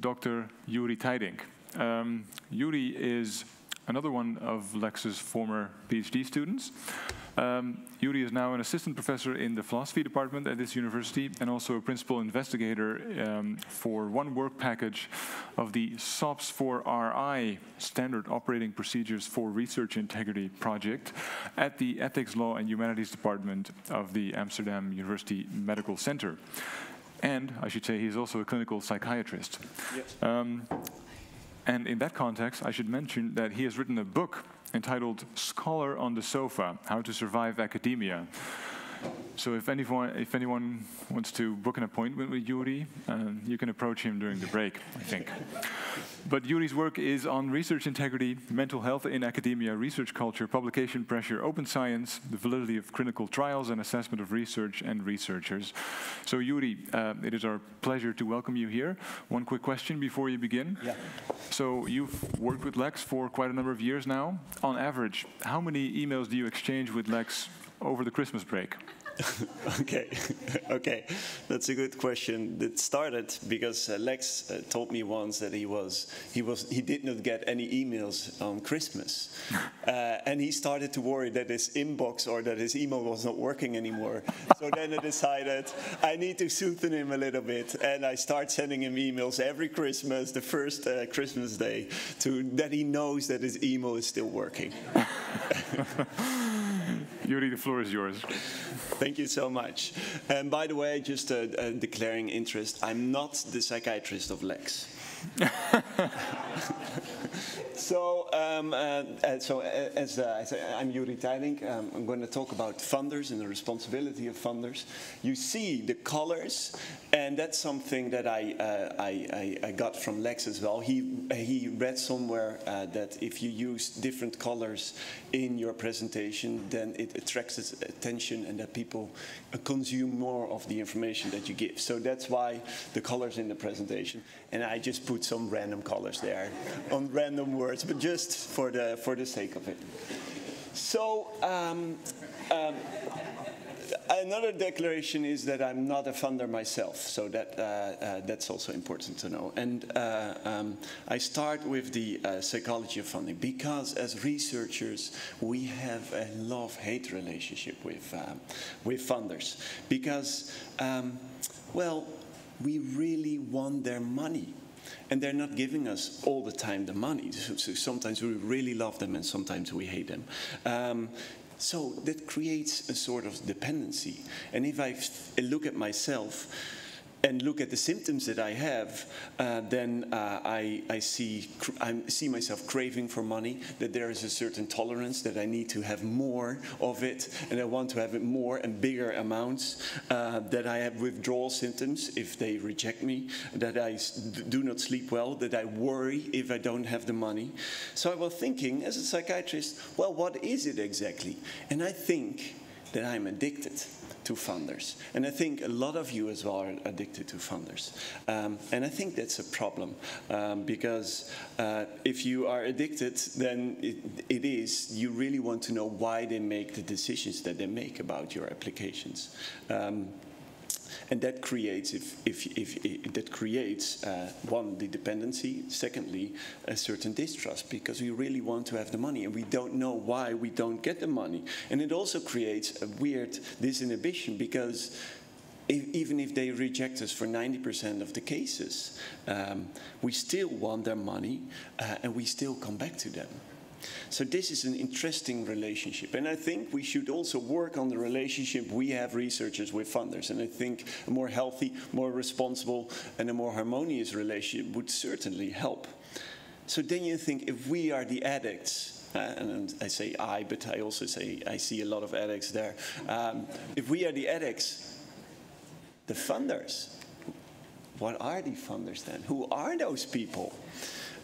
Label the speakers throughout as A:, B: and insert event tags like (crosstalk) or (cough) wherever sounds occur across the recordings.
A: Dr. Joeri Tijdink. Um, Joeri is another one of Lex's former PhD students. Um, Joeri is now an assistant professor in the philosophy department at this university and also a principal investigator um, for one work package of the SOPS 4RI Standard Operating Procedures for Research Integrity project at the Ethics, Law and Humanities Department of the Amsterdam University Medical Center. And I should say he's also a clinical psychiatrist. Yes. Um, and in that context, I should mention that he has written a book entitled Scholar on the Sofa How to Survive Academia. So if anyone, if anyone wants to book an appointment with Joeri, uh, you can approach him during the break, I think. but Joeri's work is on research integrity, mental health in academia, research culture, publication pressure, open science, the validity of clinical trials and assessment of research and researchers. So Joeri, uh, it is our pleasure to welcome you here. One quick question before you begin.
B: Yeah.
A: So you've worked with Lex for quite a number of years now. On average, how many emails do you exchange with Lex over the Christmas break? (laughs)
B: okay, (laughs) okay, that's a good question. It started because uh, Lex uh, told me once that he was he was he did not get any emails on Christmas, (laughs) uh, and he started to worry that his inbox or that his email was not working anymore. so then I decided I need to soothe him a little bit, and I start sending him emails every Christmas, the first uh, Christmas day, to that he knows that his email is still working.
A: Joeri, the floor is yours.
B: Thank you so much. And by the way, just uh, uh, declaring interest, I'm not the psychiatrist of Lex. (laughs) so, um, uh, uh so uh, as uh, I am Joeri Tijdink. Um, I'm going to talk about funders and the responsibility of funders. You see the colors, and that's something that I, I, I, I, got from Lex as well. He, he read somewhere that if you use different colors in your presentation, then it attracts attention and that people consume more of the information that you give. So that's why the colors in the presentation. And I just put some random colors there on random words, but just for the, for the sake of it. So um, um, another declaration is that I'm not a funder myself, so that uh, uh, that's also important to know. And uh, um, I start with the uh, psychology of funding because as researchers we have a love-hate relationship with um, with funders because um, well we really want their money and they're not giving us all the time the money. So, so sometimes we really love them and sometimes we hate them. Um, so that creates a sort of dependency. And if I look at myself, and look at the symptoms that I have, uh, then uh, I, I, see, I see myself craving for money, that there is a certain tolerance, that I need to have more of it, and I want to have it more and bigger amounts, uh, that I have withdrawal symptoms if they reject me, that I do not sleep well, that I worry if I don't have the money. So I was thinking, as a psychiatrist, well, what is it exactly? And I think that I'm addicted to funders. And I think a lot of you as well are addicted to funders. Um, and I think that's a problem um, because uh, if you are addicted, then it, it is, you really want to know why they make the decisions that they make about your applications. Um, and that creates if, if, if, if that creates uh, one the dependency secondly a certain distrust because we really want to have the money and we don't know why we don't get the money and it also creates a weird disinhibition because if, even if they reject us for 90% of the cases, um, we still want their money uh, and we still come back to them. So this is an interesting relationship. And I think we should also work on the relationship we have researchers with funders. And I think a more healthy, more responsible, and a more harmonious relationship would certainly help. So then you think if we are the addicts, uh, and I say I, but I also say I see a lot of addicts there. Um, if we are the addicts, the funders, what are the funders then? Who are those people?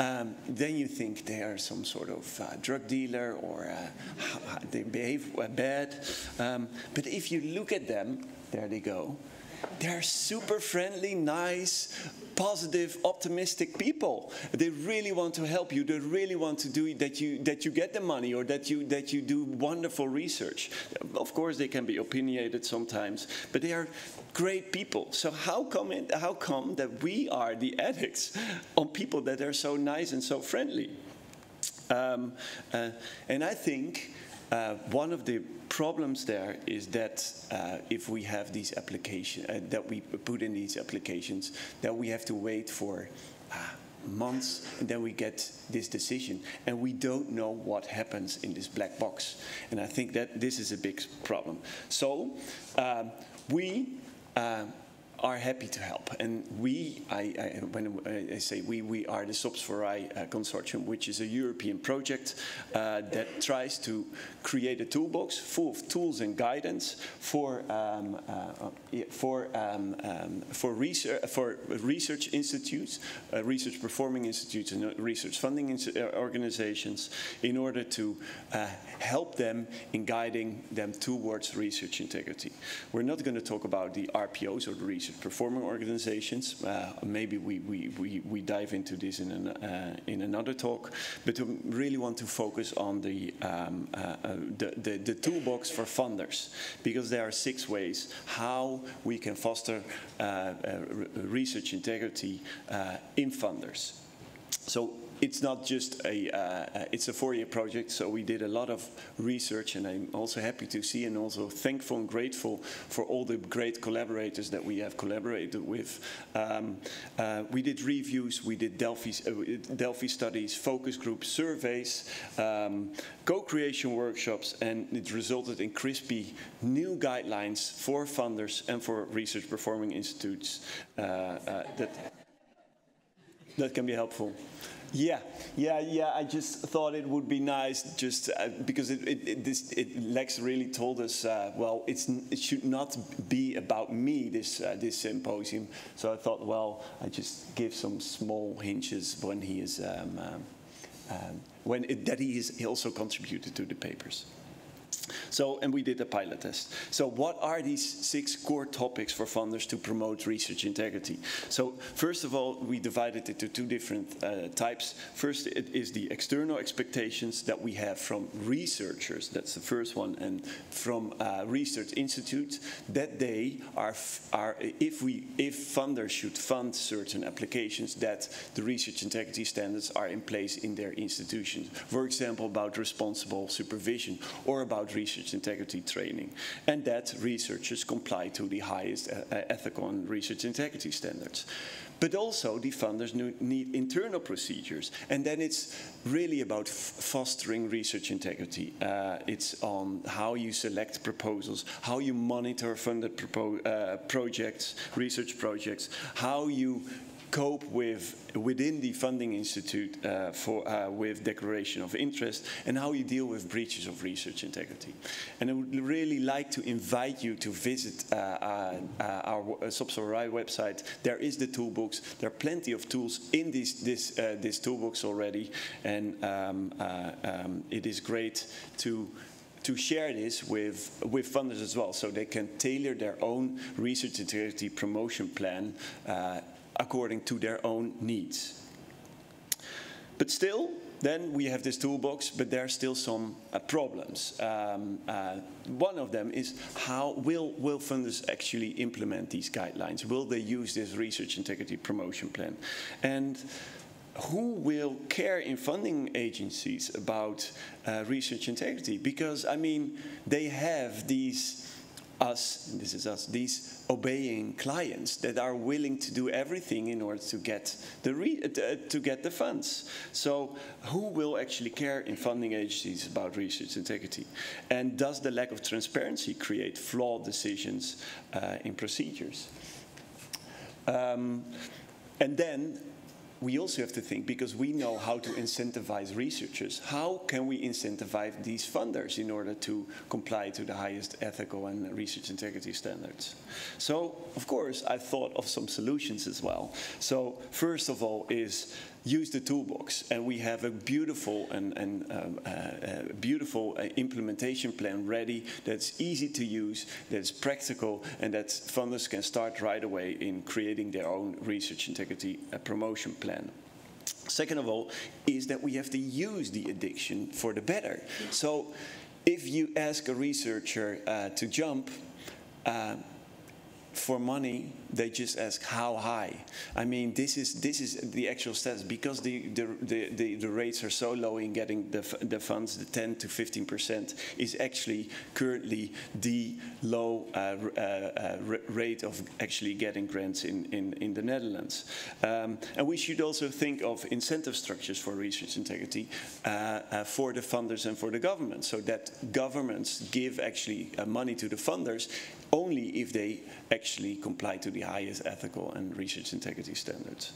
B: Um, then you think they are some sort of uh, drug dealer or uh, they behave uh, bad. Um, but if you look at them, there they go. They're super friendly, nice, positive, optimistic people. They really want to help you. They really want to do that you that you get the money or that you that you do wonderful research. Of course, they can be opinionated sometimes, but they are great people. So how come it, how come that we are the addicts on people that are so nice and so friendly? Um, uh, and I think uh, one of the problems there is that uh, if we have these applications, uh, that we put in these applications, that we have to wait for uh, months and then we get this decision and we don't know what happens in this black box. And I think that this is a big problem. So um, we uh, are happy to help. And we, I, I, when I say we, we are the SOPS for I uh, consortium, which is a European project uh, that tries to create a toolbox full of tools and guidance for um, uh, for um, um, for research for research institutes, uh, research performing institutes, and research funding uh, organizations in order to uh, help them in guiding them towards research integrity. We're not going to talk about the RPOs or the research performing organizations. Uh, maybe we, we, we, we, dive into this in, an, uh, in another talk, but we really want to focus on the, um, uh, uh, the, the, the, toolbox for funders, because there are six ways how we can foster uh, research integrity in funders. So it's not just a, uh, it's a four-year project, so we did a lot of research, and I'm also happy to see and also thankful and grateful for all the great collaborators that we have collaborated with. Um, uh, we did reviews, we did Delphi, uh, Delphi studies, focus groups, surveys, um, co-creation workshops, and it resulted in crispy new guidelines for funders and for research performing institutes uh, uh, that, that can be helpful. Yeah, yeah, yeah. I just thought it would be nice, just uh, because it, it, it, this, it, Lex really told us, uh, well, it's, it should not be about me this uh, this symposium. So I thought, well, I just give some small hinges when he is um, um, um, when that he is he also contributed to the papers. So, and we did a pilot test. So what are these six core topics for funders to promote research integrity? So first of all, we divided it into two different uh, types. First, it is the external expectations that we have from researchers. That's the first one. And from uh, research institutes that they are, are if we, if funders should fund certain applications, that the research integrity standards are in place in their institutions. For example, about responsible supervision or about research integrity training, and that researchers comply to the highest uh, uh, ethical and research integrity standards. But also, the funders need internal procedures, and then it's really about fostering research integrity. Uh, it's on how you select proposals, how you monitor funded uh, projects, research projects, how you cope with within the funding institute uh, for uh, with declaration of interest and how you deal with breaches of research integrity. And I would really like to invite you to visit uh, uh, uh our uh, SOPS4RI website. There is the toolbox. There are plenty of tools in this this this toolbox already, and um, um, it is great to to share this with, with funders as well so they can tailor their own research integrity promotion plan uh, according to their own needs. But still, then we have this toolbox, but there are still some uh, problems. Um, uh, one of them is how will, will funders actually implement these guidelines? Will they use this research integrity promotion plan? And who will care in funding agencies about uh, research integrity? Because, I mean, they have these us, this is us, these obeying clients that are willing to do everything in order to get the uh, to get the funds. So who will actually care in funding agencies about research integrity? And does the lack of transparency create flawed decisions uh, in procedures? Um, and then we also have to think, because we know how to incentivize researchers, how can we incentivize these funders in order to comply to the highest ethical and research integrity standards? So, of course, I thought of some solutions as well. So, first of all is use the toolbox. And we have a beautiful and, and um, uh, uh, beautiful uh, implementation plan ready that's easy to use, that's practical, and that funders can start right away in creating their own research integrity uh, promotion plan. Second of all, is that we have to use the addiction for the better. So if you ask a researcher uh, to jump, uh, for money, they just ask how high. I mean, this is this is the actual status because the the, the, the, the rates are so low in getting the, the funds. The 10 to 15 percent is actually currently the low uh, uh, uh, rate of actually getting grants in in, in the Netherlands. Um, and we should also think of incentive structures for research integrity uh, uh, for the funders and for the government, so that governments give actually uh, money to the funders only if they actually comply to the highest ethical and research integrity standards.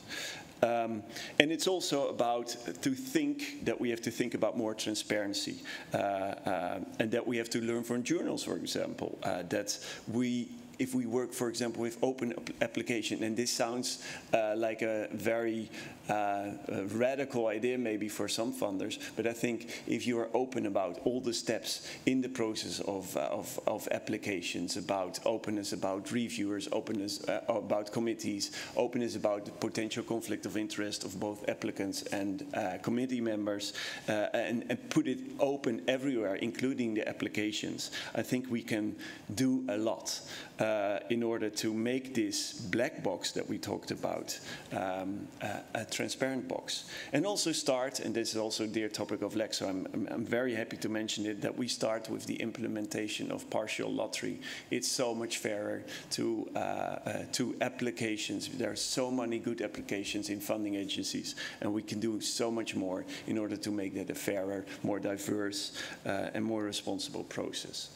B: Um, and it's also about to think that we have to think about more transparency uh, uh, and that we have to learn from journals, for example, uh, that we if we work, for example, with open application, and this sounds uh, like a very uh, radical idea maybe for some funders, but I think if you are open about all the steps in the process of, uh, of, of, applications, about openness about reviewers, openness uh, about committees, openness about potential conflict of interest of both applicants and uh, committee members, uh, and, and put it open everywhere, including the applications, I think we can do a lot uh, in order to make this black box that we talked about um, a transparent box. And also start, and this is also a dear topic of Lex, so I'm, I'm, I'm, very happy to mention it, that we start with the implementation of partial lottery. It's so much fairer to, uh, uh, to applications. There are so many good applications in funding agencies, and we can do so much more in order to make that a fairer, more diverse, uh, and more responsible process.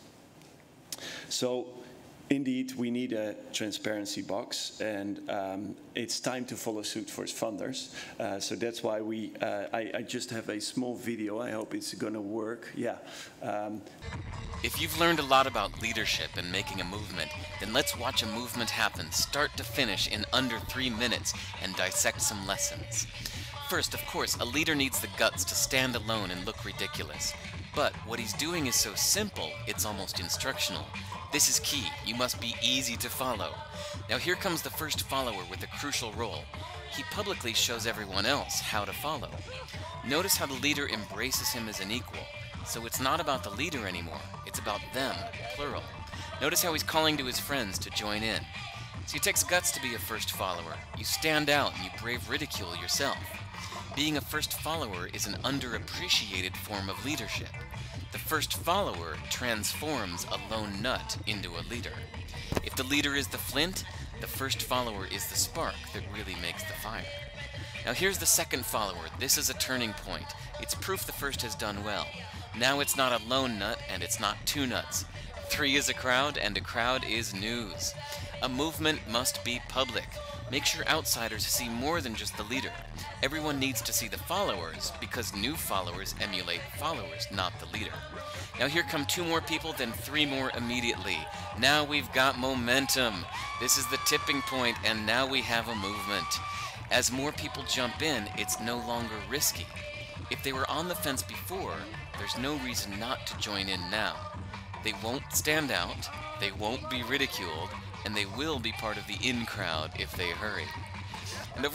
B: So indeed, we need a transparency box, and um, it's time to follow suit for funders. Uh, so that's why we, uh, I, I, just have a small video. I hope it's going to work. Yeah. Um.
C: if you've learned a lot about leadership and making a movement, then let's watch a movement happen, start to finish, in under three minutes, and dissect some lessons. First, of course, a leader needs the guts to stand alone and look ridiculous. But what he's doing is so simple, it's almost instructional. This is key. You must be easy to follow. Now here comes the first follower with a crucial role. He publicly shows everyone else how to follow. Notice how the leader embraces him as an equal. So it's not about the leader anymore, it's about them, plural. Notice how he's calling to his friends to join in. So it takes guts to be a first follower. You stand out and you brave ridicule yourself. Being a first follower is an underappreciated form of leadership. The first follower transforms a lone nut into a leader. If the leader is the flint, the first follower is the spark that really makes the fire. Now here's the second follower. This is a turning point. It's proof the first has done well. Now it's not a lone nut and it's not two nuts. Three is a crowd and a crowd is news. A movement must be public. Make sure outsiders see more than just the leader. Everyone needs to see the followers because new followers emulate followers, not the leader. Now here come two more people, then three more immediately. Now we've got momentum. This is the tipping point, and now we have a movement. As more people jump in, it's no longer risky. If they were on the fence before, there's no reason not to join in now. They won't stand out, they won't be ridiculed, and they will be part of the in crowd if they hurry.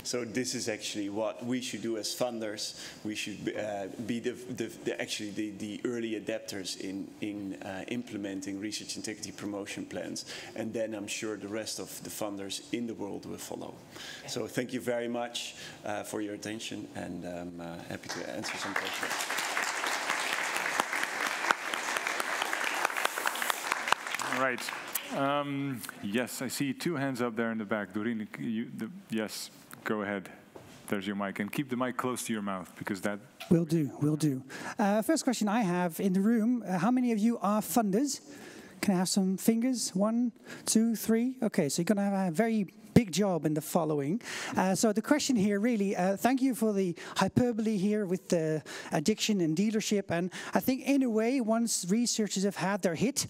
B: So this is actually what we should do as funders. We should uh, be the, the, the, actually the, the early adapters in, in uh, implementing research integrity promotion plans. And then I'm sure the rest of the funders in the world will follow. So thank you very much uh, for your attention and I'm uh, happy to answer some questions.
A: All right. Um, yes, I see two hands up there in the back. Doreen, you, the, yes, go ahead. There's your mic, and keep the mic close to your mouth because that.
D: Will do. Will do. Uh, first question I have in the room: uh, How many of you are funders? Can I have some fingers? One, two, three. Okay, so you're going to have a very big job in the following. Uh, so the question here, really, uh, thank you for the hyperbole here with the addiction and dealership. And I think in a way, once researchers have had their hit,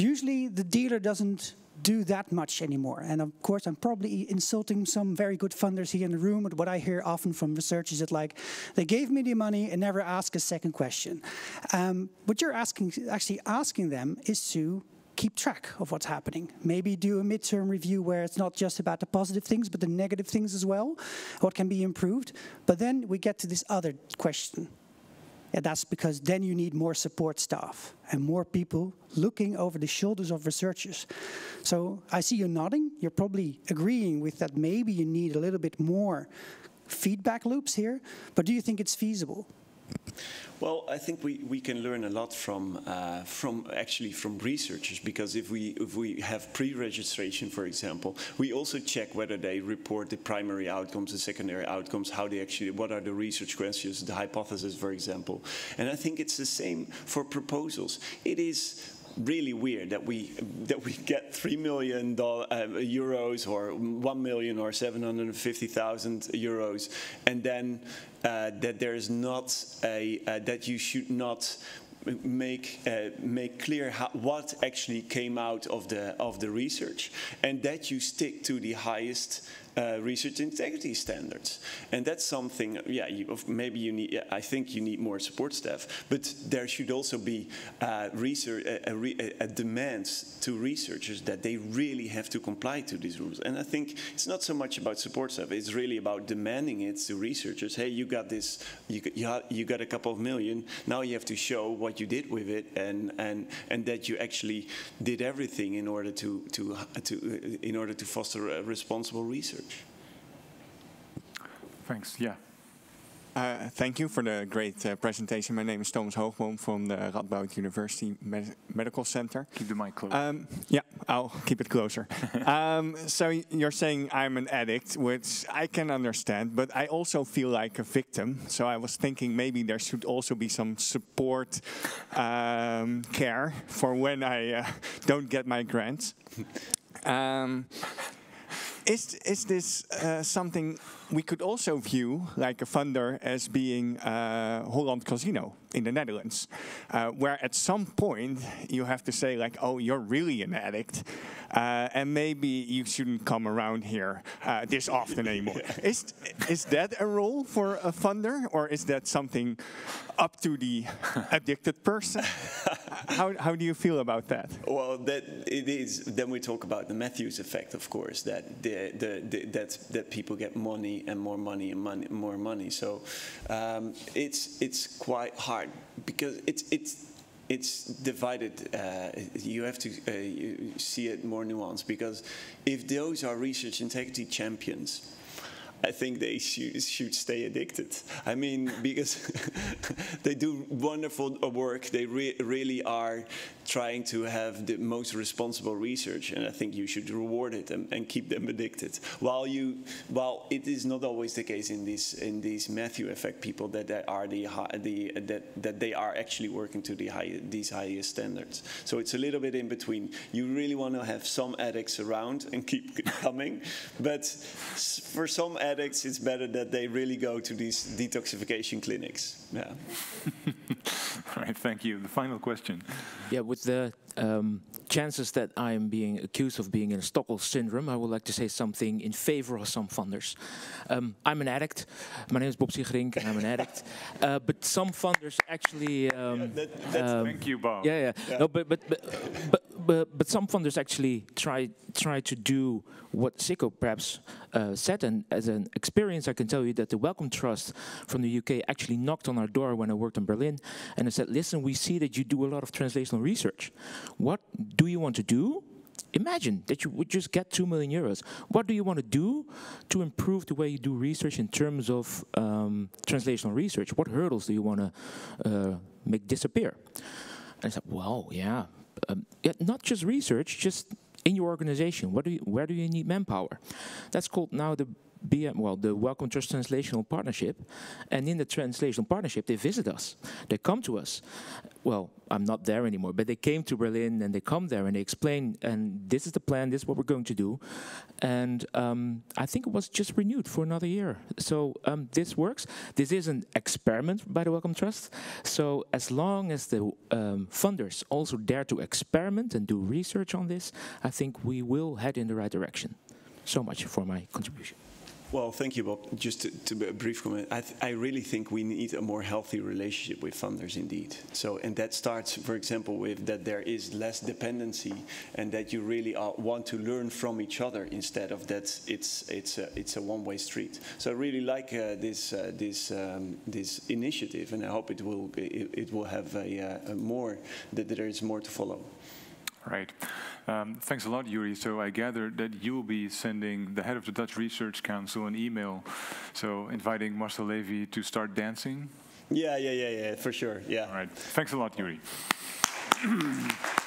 D: usually the dealer doesn't do that much anymore. And of course, I'm probably insulting some very good funders here in the room, but what I hear often from researchers is that like, they gave me the money and never ask a second question. Um, what you're asking, actually asking them is to keep track of what's happening. Maybe do a midterm review where it's not just about the positive things, but the negative things as well, what can be improved. But then we get to this other question. Yeah, that's because then you need more support staff and more people looking over the shoulders of researchers. So I see you nodding. You're probably agreeing with that maybe you need a little bit more feedback loops here, but do you think it's feasible?
B: Well, I think we, we can learn a lot from uh, from actually from researchers because if we if we have pre-registration, for example, we also check whether they report the primary outcomes, the secondary outcomes, how they actually what are the research questions, the hypothesis, for example. And I think it's the same for proposals. It is really weird that we that we get three million uh, euros or one million or seven hundred fifty thousand euros, and then uh, that there is not a uh, that you should not make uh, make clear how, what actually came out of the of the research, and that you stick to the highest uh, research integrity standards. And that's something, yeah, you, maybe you need, I think you need more support staff, but there should also be uh, research, a, a, a, demand to researchers that they really have to comply to these rules. And I think it's not so much about support staff, it's really about demanding it to researchers. Hey, you got this, you, you, you got a couple of million, now you have to show what you did with it and, and, and that you actually did everything in order to, to, to, in order to foster responsible research.
A: Thanks. Yeah.
E: Uh, thank you for the great uh, presentation. My name is Thomas Hoogeboom from the Radboud University Med Medical Center.
A: Keep the mic close.
E: Um, yeah, I'll keep it closer. (laughs) um, so you're saying I'm an addict, which I can understand, but I also feel like a victim. So I was thinking maybe there should also be some support um, care for when I uh, don't get my grants. Is, is this uh, something we could also view like a funder as being uh, Holland Casino in the Netherlands, uh, where at some point you have to say like, oh, you're really an addict, uh, and maybe you shouldn't come around here uh, this often anymore. (laughs) is is that a role for a funder, or is that something up to the addicted person? (laughs) how how do you feel about that?
B: Well, that it is. Then we talk about the Matthews effect, of course, that the, the, the that that people get money and more money and money more money. So um, it's it's quite hard because it's it's it's divided. Uh, you have to uh, see it more nuanced because if those are research integrity champions, I think they should, should stay addicted. I mean, because (laughs) they do wonderful uh, work. They re really are trying to have the most responsible research, and I think you should reward it and, and, keep them addicted. While you, while it is not always the case in these in these Matthew effect people that they are the, the that that they are actually working to the high, these highest standards. So it's a little bit in between. You really want to have some addicts around and keep (laughs) coming, but for some addicts, it's better that they really go to these detoxification clinics. Yeah.
A: All (laughs) right. Thank you. The final question.
F: Yeah with the um, chances that I am being accused of being in a Stockholm syndrome, I would like to say something in favor of some funders. Um, I'm an addict. My name is Bob Siegerink, and I'm an addict. Uh, but some funders actually. Um,
A: yeah, that, um, thank you, Bob.
F: Yeah, yeah. yeah. No, but, but, but, but, but, but some funders actually try try to do what Siko perhaps uh, said, and as an experience, I can tell you that the Wellcome Trust from the UK actually knocked on our door when I worked in Berlin, and I said, "Listen, we see that you do a lot of translational research. What do you want to do?" Imagine that you would just get 2 million euros. What do you want to do to improve the way you do research in terms of um, translational research? What hurdles do you want to uh, make disappear? And I said, well, yeah, um, not just research, just in your organization. What do you, where do you need manpower? That's called now the BM, well, the Wellcome Trust Translational Partnership, and in the translational partnership, they visit us. They come to us. Well, I'm not there anymore, but they came to Berlin and they come there and they explain, and this is the plan, this is what we're going to do. And um, I think it was just renewed for another year. So um, this works. This is an experiment by the Wellcome Trust. So as long as the um, funders also dare to experiment and do research on this, I think we will head in the right direction. So much for my contribution.
B: Well, thank you, Bob. Just to, to a brief comment, I, I, really think we need a more healthy relationship with funders, indeed. So, and that starts, for example, with that there is less dependency, and that you really are, want to learn from each other instead of that it's it's a, it's a one-way street. So, I really like uh, this uh, this um, this initiative, and I hope it will it, it will have a, uh, a more that there is more to follow.
A: Right. Um, thanks a lot, Joeri. So I gather that you will be sending the head of the Dutch Research Council an email, so inviting Marcel Levi to start dancing.
B: Yeah, yeah, yeah, yeah, for sure. Yeah.
A: All right. Thanks a lot, Joeri. (clears throat)